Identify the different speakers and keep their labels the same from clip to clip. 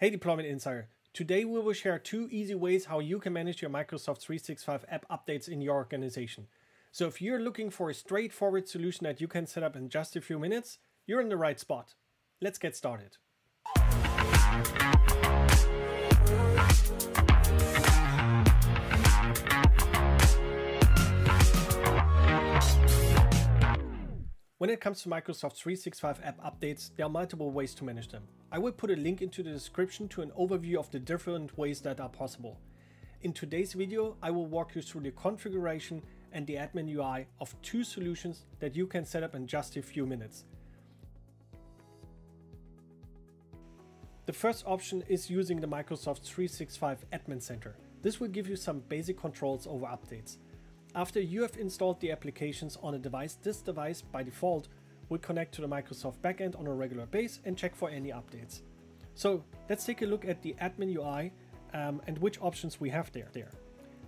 Speaker 1: Hey Deployment Insider. Today we will share two easy ways how you can manage your Microsoft 365 app updates in your organization. So if you're looking for a straightforward solution that you can set up in just a few minutes, you're in the right spot. Let's get started. When it comes to Microsoft 365 app updates, there are multiple ways to manage them. I will put a link into the description to an overview of the different ways that are possible. In today's video, I will walk you through the configuration and the admin UI of two solutions that you can set up in just a few minutes. The first option is using the Microsoft 365 Admin Center. This will give you some basic controls over updates. After you have installed the applications on a device, this device by default will connect to the Microsoft backend on a regular base and check for any updates. So let's take a look at the admin UI um, and which options we have there. there.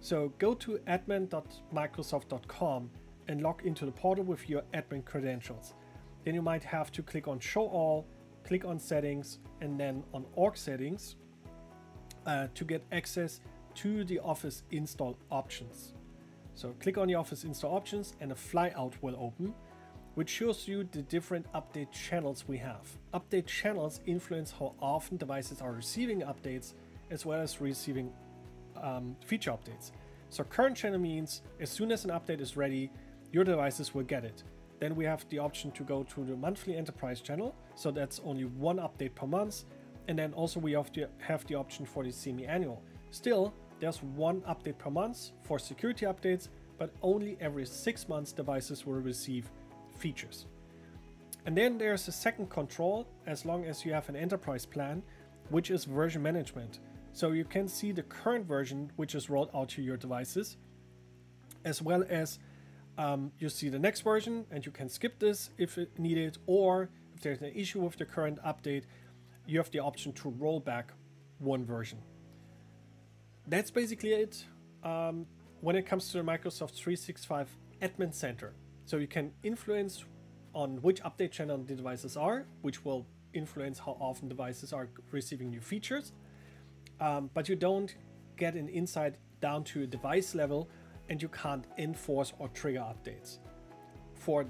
Speaker 1: So go to admin.microsoft.com and log into the portal with your admin credentials. Then you might have to click on show all, click on settings and then on org settings uh, to get access to the Office install options. So click on the Office install options and a flyout will open, which shows you the different update channels we have. Update channels influence how often devices are receiving updates as well as receiving um, feature updates. So current channel means as soon as an update is ready, your devices will get it. Then we have the option to go to the monthly enterprise channel. So that's only one update per month. And then also we have, the option for the semi-annual. Still, there's one update per month for security updates, but only every six months devices will receive features. And then there's a second control as long as you have an enterprise plan, which is version management. So you can see the current version which is rolled out to your devices, as well as um, you see the next version and you can skip this if needed, or if there's an issue with the current update, you have the option to roll back one version that's basically it um, when it comes to the Microsoft 365 Admin Center. So you can influence on which update channel the devices are, which will influence how often devices are receiving new features. Um, but you don't get an insight down to a device level and you can't enforce or trigger updates. For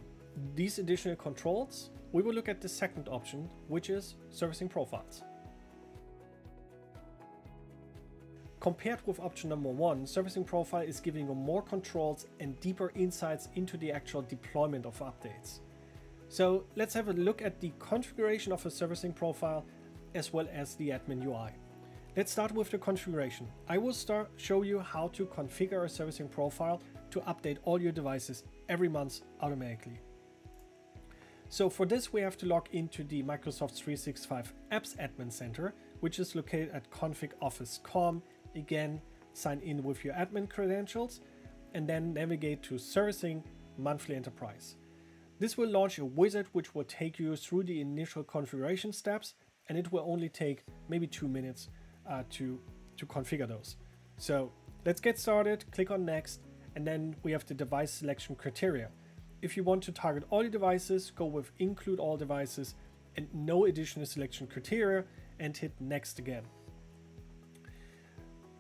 Speaker 1: these additional controls, we will look at the second option, which is servicing profiles. Compared with option number one, Servicing Profile is giving you more controls and deeper insights into the actual deployment of updates. So let's have a look at the configuration of a Servicing Profile as well as the admin UI. Let's start with the configuration. I will start show you how to configure a servicing profile to update all your devices every month automatically. So for this we have to log into the Microsoft 365 Apps Admin Center, which is located at config office.com Again, sign in with your admin credentials and then navigate to Servicing Monthly Enterprise. This will launch a wizard which will take you through the initial configuration steps and it will only take maybe two minutes uh, to, to configure those. So let's get started, click on next, and then we have the device selection criteria. If you want to target all your devices, go with include all devices and no additional selection criteria and hit next again.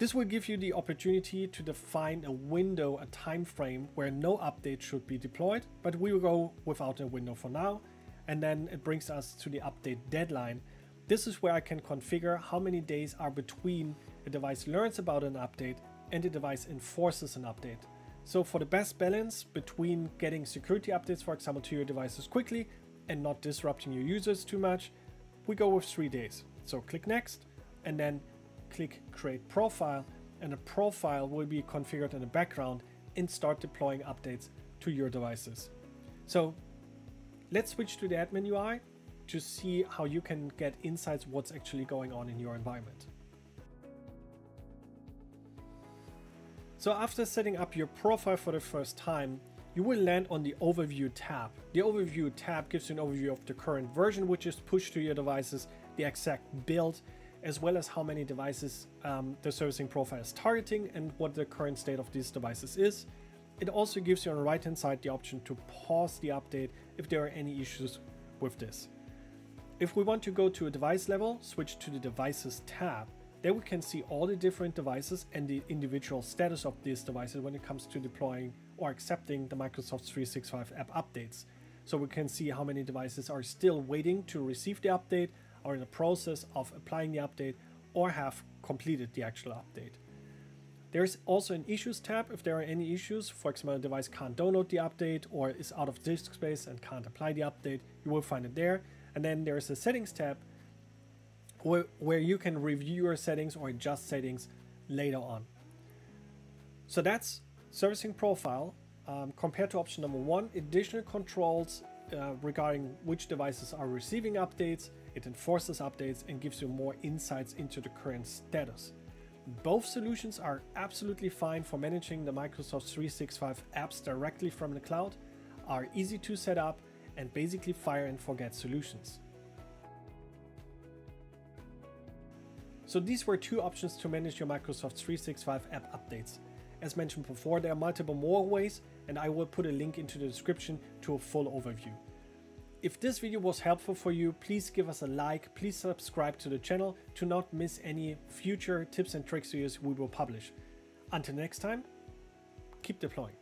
Speaker 1: This will give you the opportunity to define a window, a time frame where no update should be deployed, but we will go without a window for now. And then it brings us to the update deadline. This is where I can configure how many days are between a device learns about an update and the device enforces an update. So for the best balance between getting security updates, for example, to your devices quickly and not disrupting your users too much, we go with three days. So click next and then click create profile and a profile will be configured in the background and start deploying updates to your devices. So let's switch to the admin UI to see how you can get insights what's actually going on in your environment. So after setting up your profile for the first time, you will land on the Overview tab. The Overview tab gives you an overview of the current version which is pushed to your devices, the exact build, as well as how many devices um, the servicing profile is targeting and what the current state of these devices is. It also gives you on the right hand side the option to pause the update if there are any issues with this. If we want to go to a device level, switch to the devices tab. There we can see all the different devices and the individual status of these devices when it comes to deploying or accepting the Microsoft 365 app updates. So we can see how many devices are still waiting to receive the update, are in the process of applying the update, or have completed the actual update. There's also an issues tab if there are any issues. For example, a device can't download the update or is out of disk space and can't apply the update. You will find it there. And then there's a settings tab where, where you can review your settings or adjust settings later on. So that's servicing profile. Um, compared to option number one, additional controls uh, regarding which devices are receiving updates, it enforces updates and gives you more insights into the current status. Both solutions are absolutely fine for managing the Microsoft 365 apps directly from the cloud, are easy to set up, and basically fire and forget solutions. So these were two options to manage your Microsoft 365 app updates. As mentioned before, there are multiple more ways and I will put a link into the description to a full overview. If this video was helpful for you, please give us a like, please subscribe to the channel to not miss any future tips and tricks videos we will publish. Until next time, keep deploying.